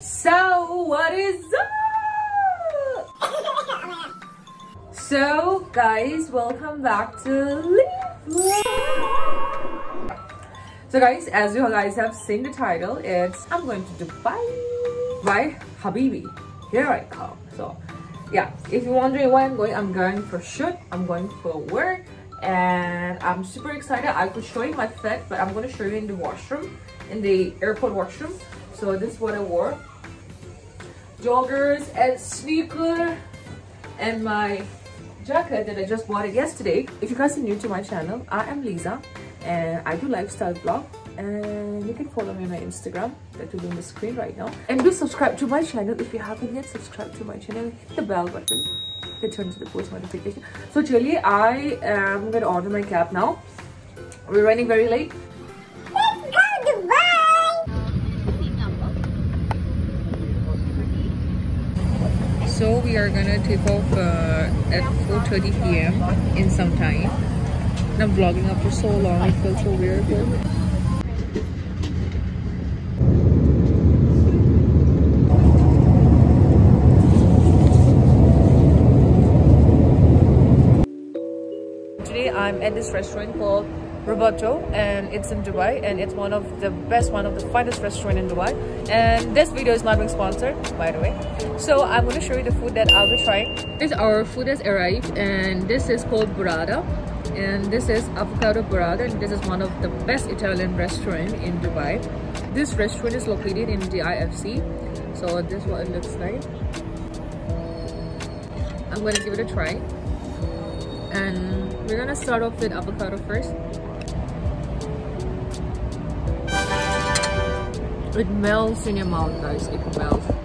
So, what is up? so, guys, welcome back to Leaf So, guys, as you guys have seen the title, it's I'm going to Dubai by Habibi. Here I come. So, yeah, if you're wondering why I'm going, I'm going for shoot, I'm going for work, and I'm super excited. I could show you my fit, but I'm going to show you in the washroom, in the airport washroom. So this is what I wore joggers and sneaker and my jacket that I just bought it yesterday. If you guys are new to my channel, I am Lisa and I do lifestyle vlog and you can follow me on my Instagram that will be on the screen right now. And do subscribe to my channel if you haven't yet subscribed to my channel. Hit the bell button to turn to the post notification. So Chili, I am gonna order my cab now. We're running very late so we are gonna take off uh, at 4:30 p.m. in some time and I'm vlogging after so long it feels so weird today I'm at this restaurant called Roberto and it's in Dubai and it's one of the best, one of the finest restaurant in Dubai. And this video is not being sponsored, by the way. So I'm going to show you the food that I'll be trying. This our food has arrived and this is called burrata and this is avocado burrata and this is one of the best Italian restaurant in Dubai. This restaurant is located in the IFC. So this is what it looks like. I'm going to give it a try and we're gonna start off with avocado first It melts in your mouth, guys. It melts.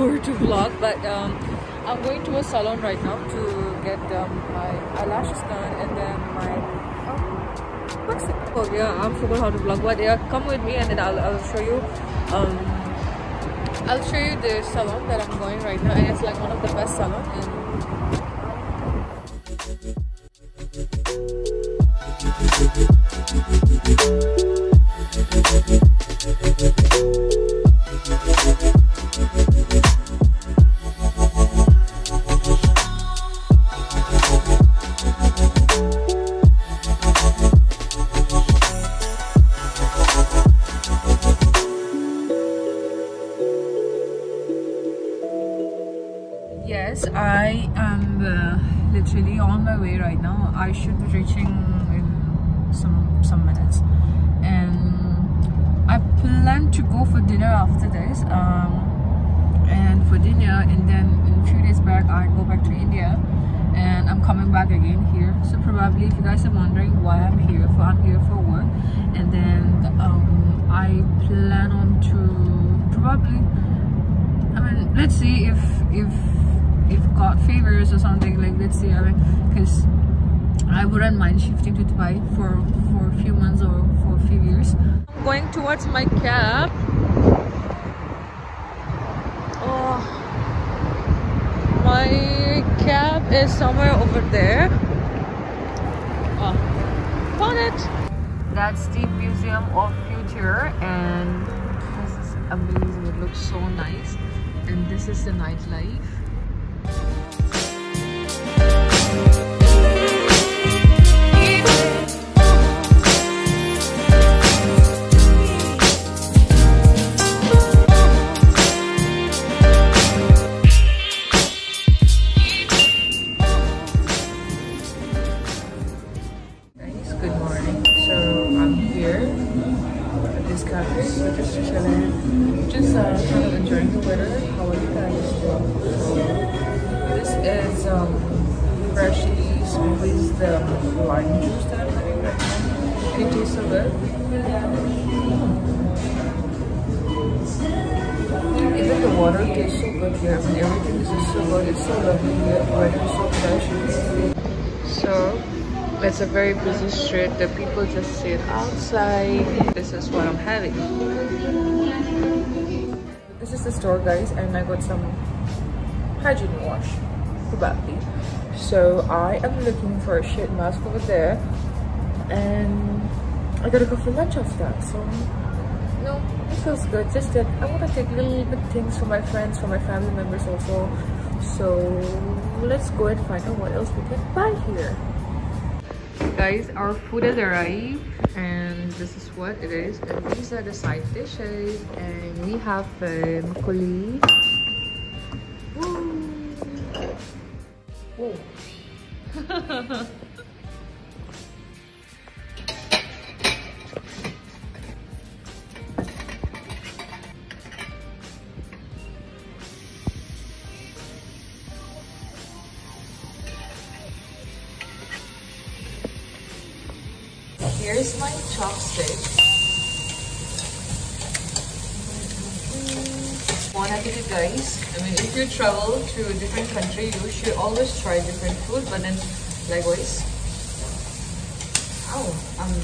Awkward to vlog but um, I'm going to a salon right now to get um, my eyelashes done and then my um, what's it called? Yeah, I'm forgot how to vlog but yeah, come with me and then I'll, I'll show you um, I'll show you the salon that I'm going right now and it's like one of the best salon yes i am uh, literally on my way right now. I should be reaching in some some minutes. And i plan to go for dinner after this um, and for dinner and then in a few days back i go back to india and i'm coming back again here. So probably if you guys are wondering why i'm here for i'm here for work and then um, i plan on to probably i mean let's see if if if God favors or something like let's say I mean because I wouldn't mind shifting to Dubai for for a few months or for a few years. I'm going towards my cab. Oh. My cab is somewhere over there. Oh. Found it. That's the museum of future and this is amazing. It looks so nice. And this is the nightlife this campus just chilling just uh, kind of enjoying the weather how are you guys Freshie's with the lime juice that I'm having right now. It tastes so good. Even the water tastes so good here. I mean, everything is just so good. It's so lovely here. Weather is so fresh. So, it's a very busy street. The people just sit outside. This is what I'm having. This is the store, guys, and I got some hygiene wash, probably. So I am looking for a sheet mask over there, and I gotta go for lunch after that. So no, it feels good. Just that I want to take little bit things for my friends, for my family members also. So let's go and find out what else we can buy here guys our food has arrived and this is what it is and these are the side dishes and we have uh, makgeolli Whoa. Here's my chopstick. One appetite guys. I mean if you travel to a different country you should always try different food but then likewise. Oh, I'm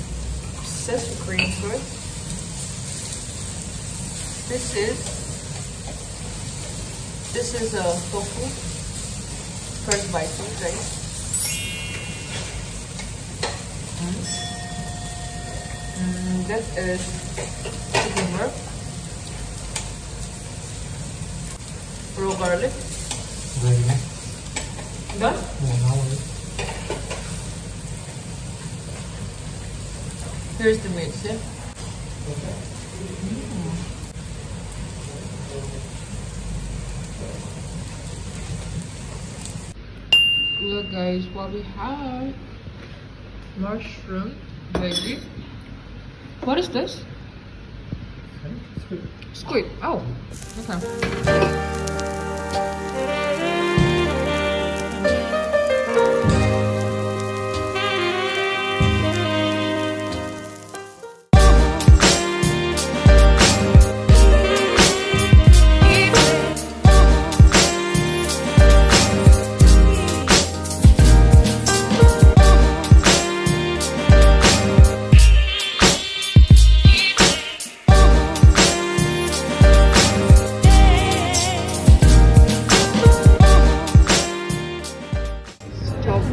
obsessed with Korean food. This is this is a tofu. First bite, guys. That is chicken broth, raw garlic. Ready? Done? Here's the meat, see? Mm. Look guys, what we have. Mushroom, veggie. What is this? Squid. Squid. Oh, okay.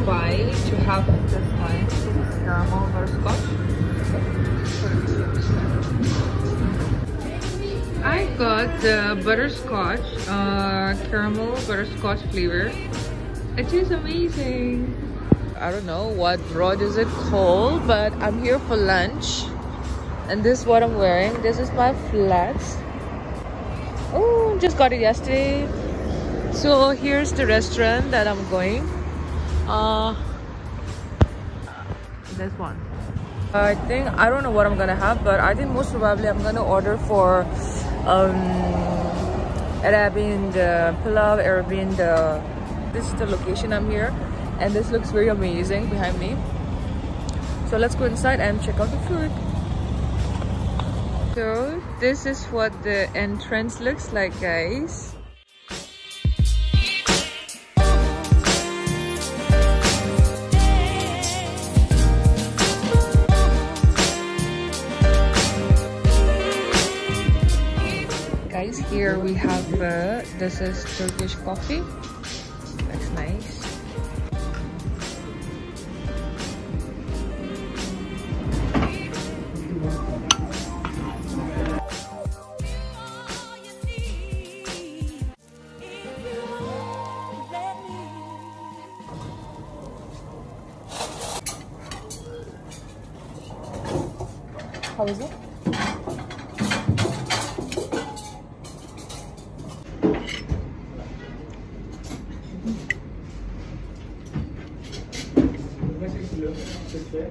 By to have this is caramel butterscotch. I got the butterscotch, uh, caramel butterscotch flavor. It is amazing. I don't know what broad is it called, but I'm here for lunch. And this is what I'm wearing. This is my flats. Oh, just got it yesterday. So here's the restaurant that I'm going. Uh, this one. I think I don't know what I'm gonna have, but I think most probably I'm gonna order for um Arabian the Arabian the this is the location I'm here and this looks very amazing behind me. So let's go inside and check out the food. So this is what the entrance looks like guys here we have uh, this is turkish coffee. That's nice. How is it Yeah.